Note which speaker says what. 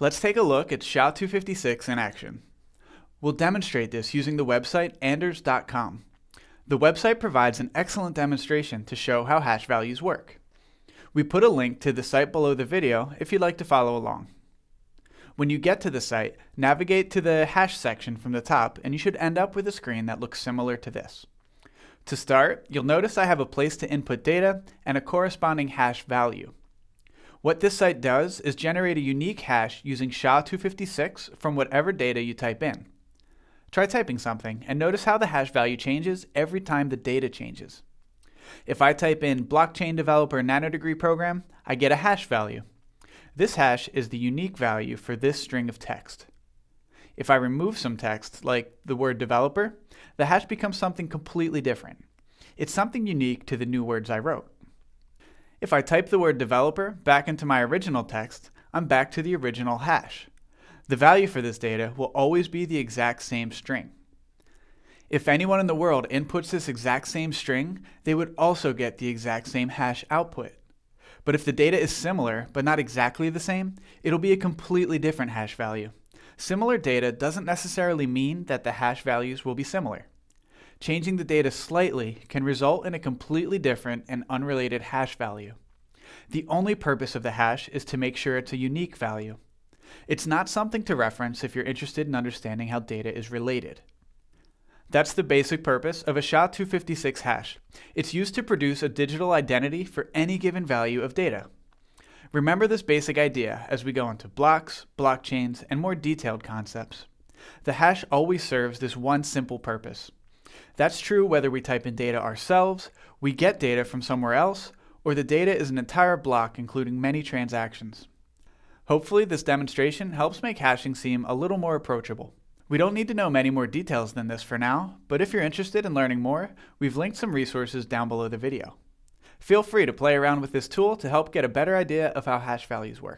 Speaker 1: Let's take a look at SHA-256 in action. We'll demonstrate this using the website anders.com. The website provides an excellent demonstration to show how hash values work. We put a link to the site below the video if you'd like to follow along. When you get to the site, navigate to the hash section from the top and you should end up with a screen that looks similar to this. To start, you'll notice I have a place to input data and a corresponding hash value. What this site does is generate a unique hash using SHA-256 from whatever data you type in. Try typing something and notice how the hash value changes every time the data changes. If I type in blockchain developer nanodegree program, I get a hash value. This hash is the unique value for this string of text. If I remove some text, like the word developer, the hash becomes something completely different. It's something unique to the new words I wrote. If I type the word developer back into my original text, I'm back to the original hash. The value for this data will always be the exact same string. If anyone in the world inputs this exact same string, they would also get the exact same hash output. But if the data is similar, but not exactly the same, it'll be a completely different hash value. Similar data doesn't necessarily mean that the hash values will be similar changing the data slightly can result in a completely different and unrelated hash value. The only purpose of the hash is to make sure it's a unique value. It's not something to reference if you're interested in understanding how data is related. That's the basic purpose of a SHA-256 hash. It's used to produce a digital identity for any given value of data. Remember this basic idea as we go into blocks, blockchains, and more detailed concepts. The hash always serves this one simple purpose that's true whether we type in data ourselves, we get data from somewhere else, or the data is an entire block including many transactions. Hopefully this demonstration helps make hashing seem a little more approachable. We don't need to know many more details than this for now, but if you're interested in learning more, we've linked some resources down below the video. Feel free to play around with this tool to help get a better idea of how hash values work.